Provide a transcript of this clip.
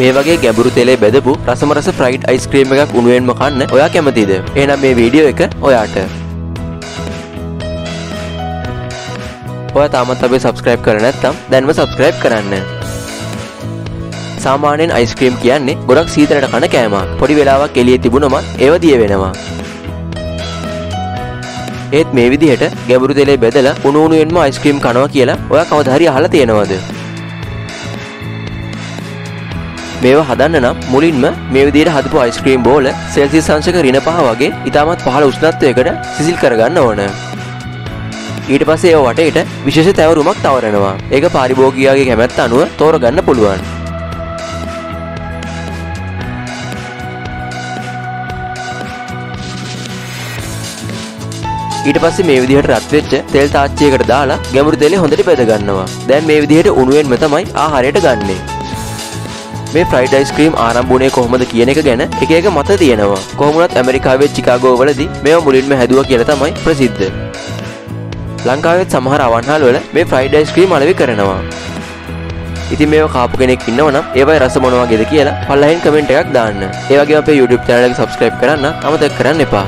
මේ වගේ ගැඹුරු තෙලේ බෙදපු රසම රස ෆ්‍රයිඩ් අයිස්ක්‍රීම් එකක් උණුවෙන්ම කන්න ඔයා කැමතිද? එහෙනම් මේ වීඩියෝ එක ඔයාට. ඔයා තාමත් අපේ සබස්ක්‍රයිබ් කරලා නැත්නම් දැන්ම සබස්ක්‍රයිබ් කරන්න. සාමාන්‍යයෙන් අයිස්ක්‍රීම් කියන්නේ ගොඩක් සීතලට කන කෑමක්. පොඩි වෙලාවක් එළියේ තිබුණම ඒව දිය වෙනවා. ඒත් මේ විදිහට ගැඹුරු තෙලේ බෙදලා උණු උණුවෙන්ම අයිස්ක්‍රීම් කනවා කියලා ඔයා කවදා හරි අහලා තියෙනවද? මේවා හදන්න නම් මුලින්ම මේ විදිහට හදපු අයිස්ක්‍රීම් බෝල සෙල්සියස් අංශක ඍණ පහ වගේ ඉතාමත් පහළ උෂ්ණත්වයකට සිසිල් කරගන්න ඕන. ඊට පස්සේ ඒව වටේට විශේෂ තැවරුමක් තවරනවා. ඒක පාරිභෝගිකයාගේ කැමැත්ත අනුව තෝරගන්න පුළුවන්. ඊට පස්සේ මේ විදිහට රත් වෙච්ච තෙල් තාච්චියකට දාලා ගැඹුරු තෙලේ හොඳට බෙද ගන්නවා. දැන් මේ විදිහට උණුවෙන්ම තමයි ආහාරයට ගන්නේ. මේ ෆ්‍රයිඩ් අයිස්ක්‍රීම් ආරම්භුණේ කොහොමද කියන එක ගැන එක එක මත තියෙනවා. කොහොමුණත් ඇමරිකාවේ චිකාගෝ වලදී මේවා මුලින්ම හැදුවා කියලා තමයි ප්‍රසිද්ධ. ලංකාවෙත් සමහර අවන්හල් වල මේ ෆ්‍රයිඩ් අයිස්ක්‍රීම් අලෙවි කරනවා. ඉතින් මේව කාපු කෙනෙක් ඉන්නවනම් ඒවයි රස මොන වගේද කියලා පල්ලහෙන් කමෙන්ට් එකක් දාන්න. ඒ වගේම අපේ YouTube channel එක subscribe කරන්න අමතක කරන්න එපා.